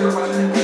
trabalhando.